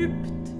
djupt